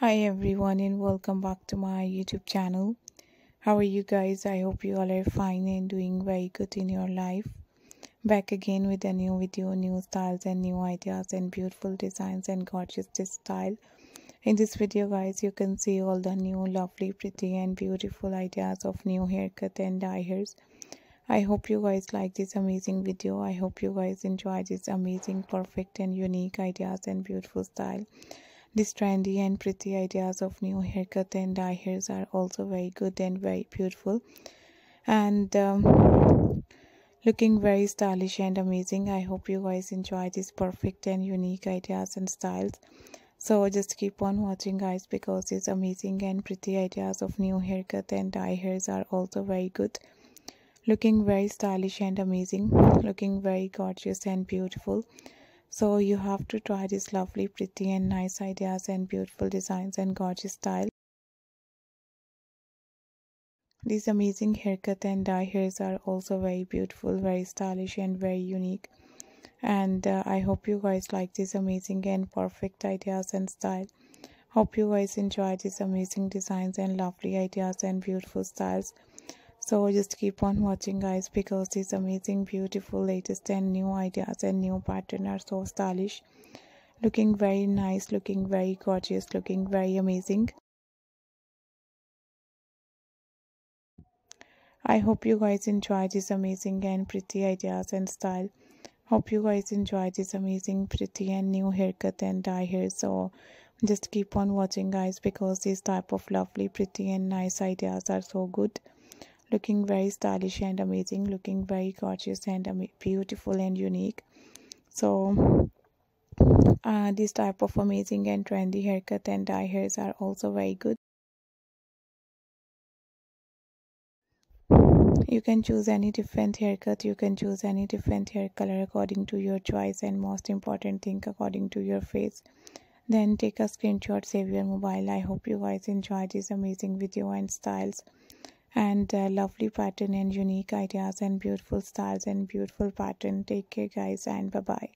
Hi everyone and welcome back to my YouTube channel. How are you guys? I hope you all are fine and doing very good in your life. Back again with a new video, new styles and new ideas and beautiful designs and gorgeous style. In this video guys, you can see all the new lovely, pretty and beautiful ideas of new haircut and dye hairs. I hope you guys like this amazing video. I hope you guys enjoy this amazing, perfect and unique ideas and beautiful style. These trendy and pretty ideas of new haircut and dye hairs are also very good and very beautiful and um, looking very stylish and amazing. I hope you guys enjoy these perfect and unique ideas and styles. So just keep on watching guys because these amazing and pretty ideas of new haircut and dye hairs are also very good. Looking very stylish and amazing. Looking very gorgeous and beautiful so you have to try these lovely pretty and nice ideas and beautiful designs and gorgeous style. These amazing haircut and dye hairs are also very beautiful very stylish and very unique. And uh, i hope you guys like these amazing and perfect ideas and style. Hope you guys enjoy these amazing designs and lovely ideas and beautiful styles so just keep on watching guys because these amazing beautiful latest and new ideas and new pattern are so stylish. Looking very nice looking very gorgeous looking very amazing. I hope you guys enjoy this amazing and pretty ideas and style. Hope you guys enjoy this amazing pretty and new haircut and dye hair. So just keep on watching guys because these type of lovely pretty and nice ideas are so good looking very stylish and amazing looking very gorgeous and beautiful and unique. So uh, this type of amazing and trendy haircut and dye hairs are also very good. You can choose any different haircut you can choose any different hair color according to your choice and most important thing according to your face. Then take a screenshot save your mobile. I hope you guys enjoy this amazing video and styles and uh, lovely pattern and unique ideas and beautiful styles and beautiful pattern. Take care guys and bye bye